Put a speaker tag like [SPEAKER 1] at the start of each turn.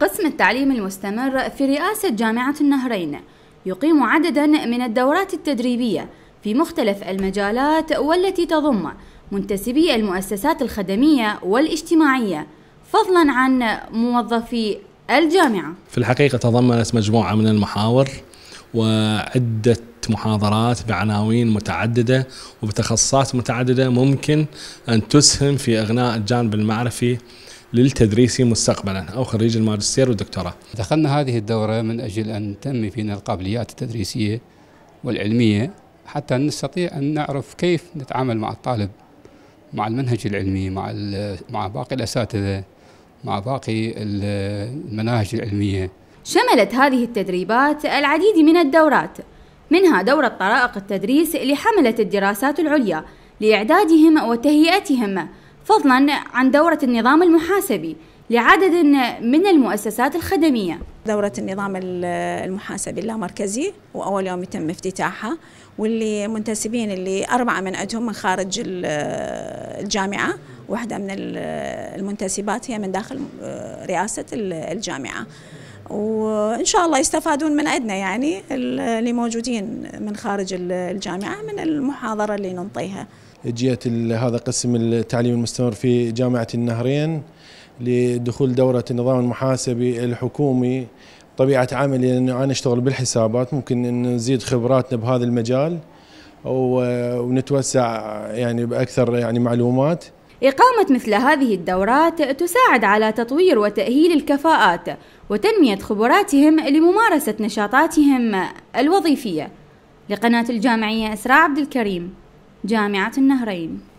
[SPEAKER 1] قسم التعليم المستمر في رئاسة جامعة النهرين يقيم عددا من الدورات التدريبية في مختلف المجالات والتي تضم منتسبي المؤسسات الخدمية والاجتماعية فضلا عن موظفي الجامعة.
[SPEAKER 2] في الحقيقة تضمنت مجموعة من المحاور وعدة محاضرات بعناوين متعددة وبتخصصات متعددة ممكن أن تسهم في إغناء الجانب المعرفي للتدريس مستقبلا أو خريج الماجستير والدكتوراه.
[SPEAKER 3] دخلنا هذه الدورة من أجل أن تنمي فينا القابليات التدريسية والعلمية حتى نستطيع أن نعرف كيف نتعامل مع الطالب مع المنهج العلمي مع مع باقي الأساتذة مع باقي المناهج العلمية.
[SPEAKER 1] شملت هذه التدريبات العديد من الدورات منها دورة طرائق التدريس لحملة الدراسات العليا لإعدادهم وتهيئتهم فضلا عن دورة النظام المحاسبي لعدد من المؤسسات الخدمية.
[SPEAKER 4] دورة النظام المحاسبي اللامركزي وأول يوم يتم افتتاحها واللي منتسبين اللي أربعة من عندهم من خارج الجامعة. واحدة من المنتسبات هي من داخل رئاسة الجامعة. وإن شاء الله يستفادون من عندنا يعني اللي موجودين من خارج الجامعة من المحاضرة اللي ننطيها.
[SPEAKER 5] جيت هذا قسم التعليم المستمر في جامعة النهرين لدخول دورة النظام المحاسبي الحكومي. طبيعة عملي أنه أنا أشتغل بالحسابات ممكن أن نزيد خبراتنا بهذا المجال ونتوسع يعني بأكثر يعني معلومات.
[SPEAKER 1] إقامة مثل هذه الدورات تساعد على تطوير وتأهيل الكفاءات وتنمية خبراتهم لممارسة نشاطاتهم الوظيفية. لقناة الجامعية إسراء عبد الكريم جامعة النهرين.